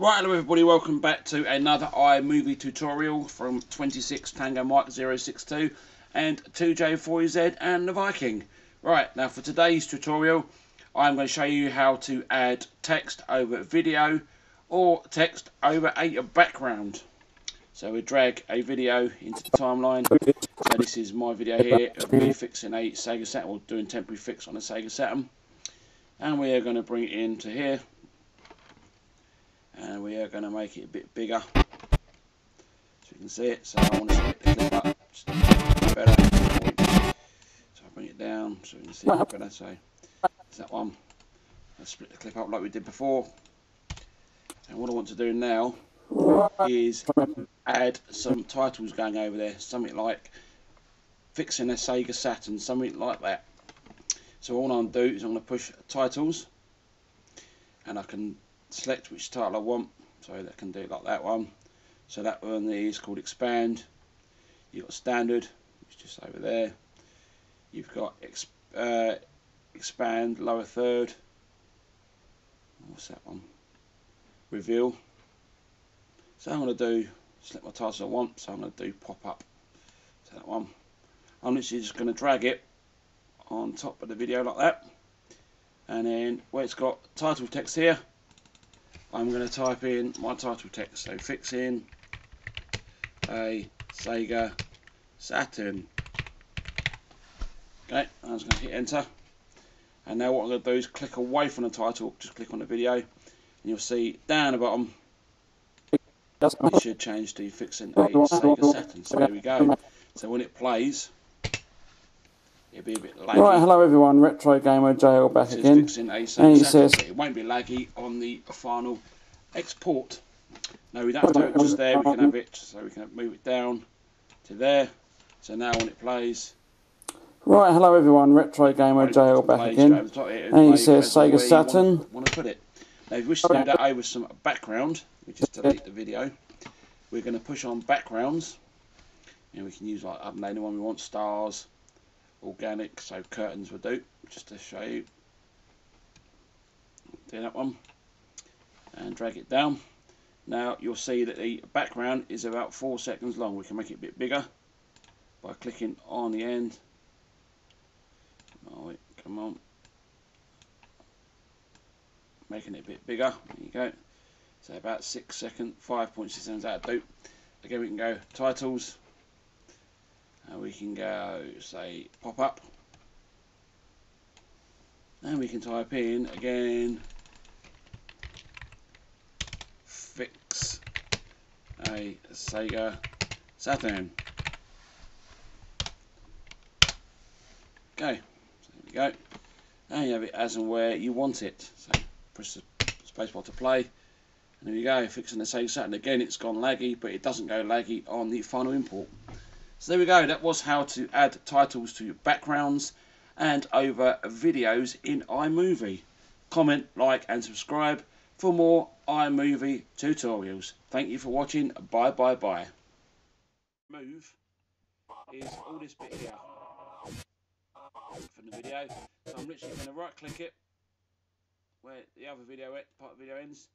Right, hello everybody, welcome back to another iMovie tutorial from 26 Tango Mike 062 and 2J4Z and the Viking. Right, now for today's tutorial, I'm going to show you how to add text over video or text over a background. So we drag a video into the timeline. So this is my video here of me fixing a Sega Saturn or doing temporary fix on a Sega Saturn. And we are going to bring it into here we are going to make it a bit bigger. So you can see it so I want to split the clip up better. So I bring it down so you can see it better so it's that one. I split the clip up like we did before. And what I want to do now is add some titles going over there something like fixing a Sega Saturn something like that. So all I'm going to do is I'm going to push titles and I can select which title I want. So that can do like that one. So that one is called expand. You've got standard which is just over there. You've got exp uh, expand lower third. What's that one? Reveal. So I'm going to do select my title I want. So I'm going to do pop up. So that one. I'm literally just going to drag it on top of the video like that. And then where it's got title text here I'm going to type in my title text. So fixing a Sega Saturn. Okay, I'm just going to hit enter. And now what I'm going to do is click away from the title, just click on the video, and you'll see down the bottom it should change to fixing a Sega Saturn. So there we go. So when it plays, it'll be a bit laggy. Right, hello everyone, Retro Gamer JL back again. And he says it won't be laggy on the final export. No, we don't have to do it just there, we can have it, so we can move it down to there. So now when it plays... Right, hello everyone, Retro Gamer JL back again. And he says Sega Saturn. Want, want to put it. Now if you wish to do that over some background, we just delete the video. We're going to push on backgrounds. And we can use like, I don't know, anyone we want, stars, organic, so curtains would do, just to show you. Do that one and drag it down. Now you'll see that the background is about four seconds long. We can make it a bit bigger by clicking on the end. Oh, wait, come on. Making it a bit bigger. There you go. So about six seconds, 5.6 seconds out of dope. Again, we can go titles. And we can go, say, pop up. And we can type in, again, fix a Sega Saturn. Okay, so there we go. Now you have it as and where you want it. So press the spacebar to play. And there you go, fixing the Sega Saturn. Again, it's gone laggy, but it doesn't go laggy on the final import. So there we go, that was how to add titles to your backgrounds and over videos in iMovie. Comment, like and subscribe for more iMovie tutorials. Thank you for watching, bye bye bye. Move is all this bit here from the video. So I'm literally going to right click it where the other video, part the video ends